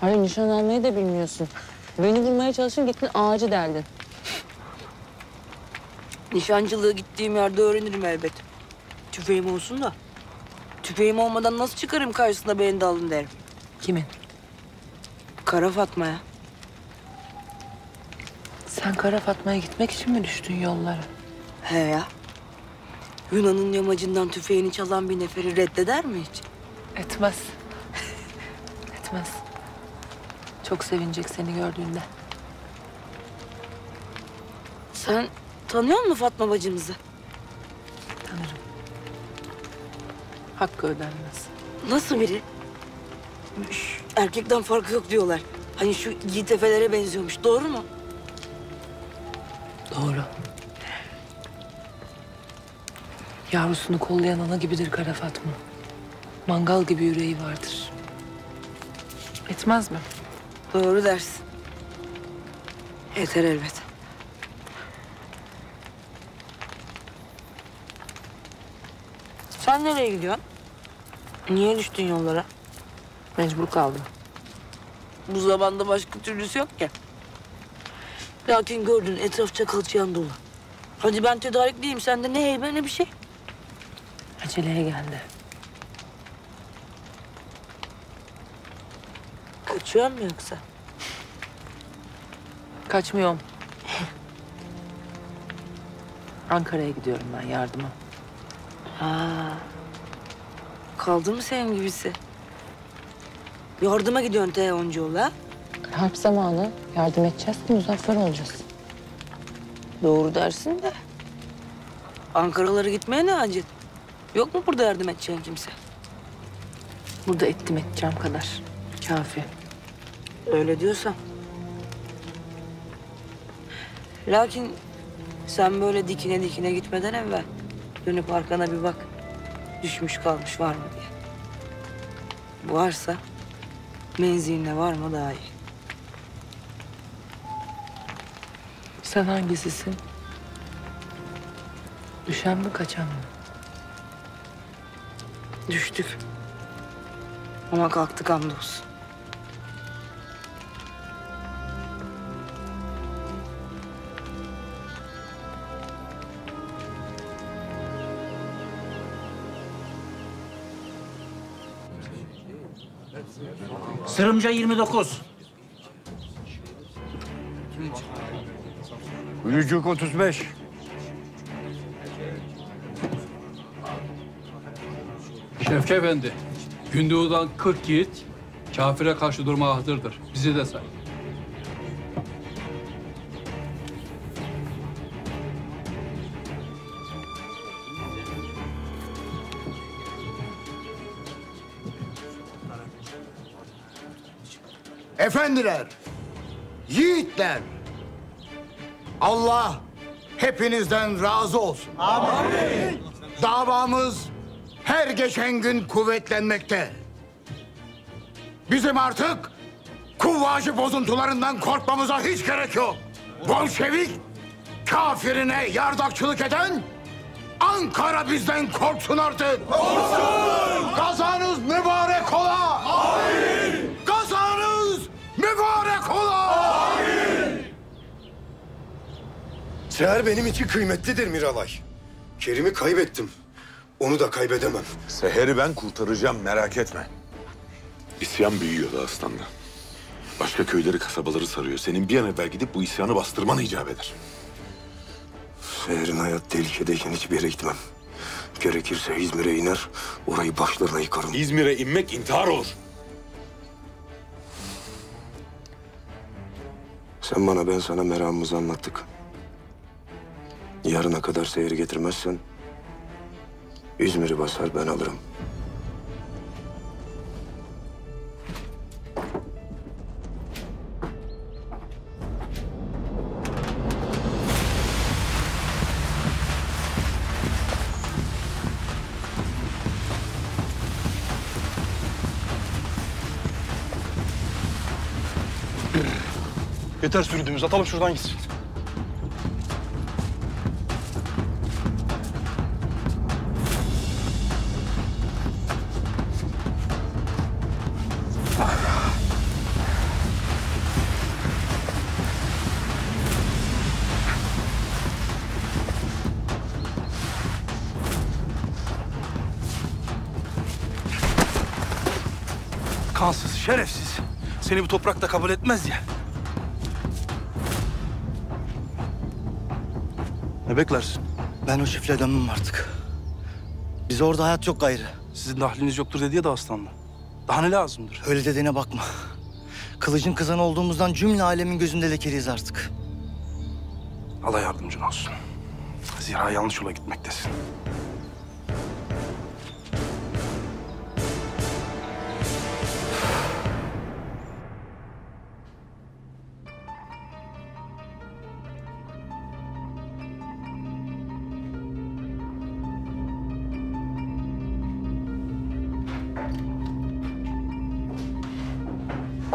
Hayır nişan almayı da bilmiyorsun. Beni bulmaya çalışın gittin ağacı derdin. Nişancılığı gittiğim yerde öğrenirim elbet. Tüfeğim olsun da. Tüfeğim olmadan nasıl çıkarım karşısına beni de alın derim. Kimin? Kara Fatma'ya. Sen Kara Fatma'ya gitmek için mi düştün yollara? He ya. Yunan'ın yamacından tüfeğini çalan bir neferi reddeder mi hiç? Etmez. Etmez. Çok sevinecek seni gördüğünde. Sen tanıyor musun Fatma bacımızı? Tanırım. Hakkı ödenmez. Nasıl biri? Üş, Erkekten farkı yok diyorlar. Hani şu yiğit efelere benziyormuş. Doğru mu? Doğru. Yavrusunu kollayan ana gibidir Kara Fatma. Mangal gibi yüreği vardır. Etmez mi? Doğru dersin. Yeter elbet. Sen nereye gidiyorsun? Niye düştün yollara? Mecbur kaldım. Bu zamanda başka türlüsü yok ya. Lakin gördün etraf çakılçıyan dolu. Hadi ben tedarikliyim. Sende ne heybe ne bir şey. Aceleye geldi. Kaçıyor mu yoksa? Kaçmıyorum. Ankara'ya gidiyorum ben yardıma. Ha. Kaldı mı senin gibisi? Yardıma gidiyorsun Teoncuoğlu ha? Harp zamanı yardım edeceğiz ki muzaffer olacağız. Doğru dersin de. Ankaralara gitmeye ne acil? Yok mu burada yardım edeceğin kimse? Burada ettim edeceğim kadar. Kafi. Öyle diyorsan. Lakin sen böyle dikine dikine gitmeden evvel dönüp arkana bir bak. Düşmüş kalmış var mı diye. Varsa menziline var mı daha iyi. Sen hangisisin? Düşen mi kaçan mı? Düştük. Ama kalktık hamdolsun. Sırımca 29. Gülücük 35. Şevki Efendi, Gündoğu'dan 40 yiğit kafire karşı durmaya hazırdır. Bizi de say. Efendiler, yiğitler. Allah hepinizden razı olsun. Amin. Davamız her geçen gün kuvvetlenmekte. Bizim artık kuvvacı bozuntularından korkmamıza hiç gerek yok. Bolşevik kafirine yardakçılık eden Ankara bizden korksun artık. Korksun! Kazanız Seher benim için kıymetlidir Miralay. Kerim'i kaybettim. Onu da kaybedemem. Seher'i ben kurtaracağım merak etme. İsyan büyüyor Dağıstan'da. Başka köyleri kasabaları sarıyor. Senin bir an evvel gidip bu isyanı bastırman icap eder. Seher'in hayat tehlikedeyken hiçbir yere gitmem. Gerekirse İzmir'e iner, orayı başlarına yıkarım. İzmir'e inmek intihar olur. Sen bana ben sana meramımızı anlattık. Yarına kadar Seher'i getirmezsen... İzmir'i basar ben alırım. Yeter sürdüğümüz. Atalım şuradan gitsin. Kansız, şerefsiz. Seni bu toprakta kabul etmez ya. Ne beklersin? Ben o çiftliğe dönmem artık. Bize orada hayat yok gayrı. Sizin dahliniz yoktur dedi ya da aslanla. Daha ne lazımdır? Öyle dediğine bakma. Kılıcın kızanı olduğumuzdan cümle alemin gözünde lekeliyiz artık. Allah yardımcın olsun. Zira yanlış yola gitmektesin.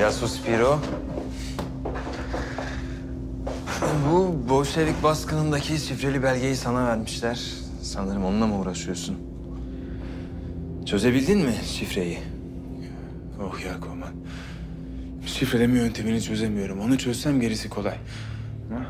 Ya Suspiro. Bu Bolşevik baskınındaki şifreli belgeyi sana vermişler. Sanırım onunla mı uğraşıyorsun? Çözebildin mi şifreyi? Oh ya Koman. Şifreleme yöntemini çözemiyorum. Onu çözsem gerisi kolay. Ama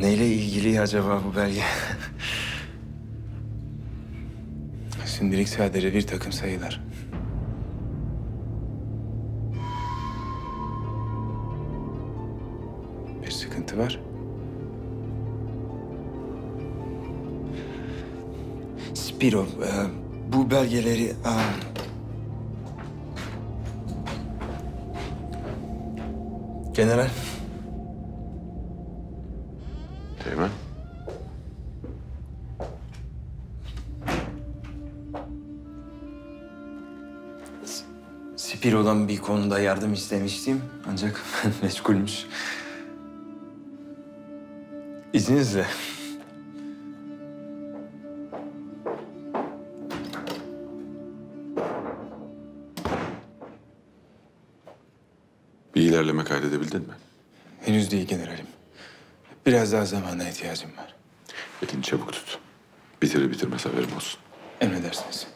Neyle ilgili acaba bu belge? şimdilik sadece bir takım sayılar. Sıkıntı var. Spiro, e, bu belgeleri... e, General, Teğmen. Spiro'dan bir konuda yardım istemiştim. Ancak meşgulmüş. İzninizle. Bir ilerleme kaydedebildin mi? Henüz değil generalim. Biraz daha zamana ihtiyacım var. Elini çabuk tut. Bitirir bitirmez haberim olsun. Emredersiniz.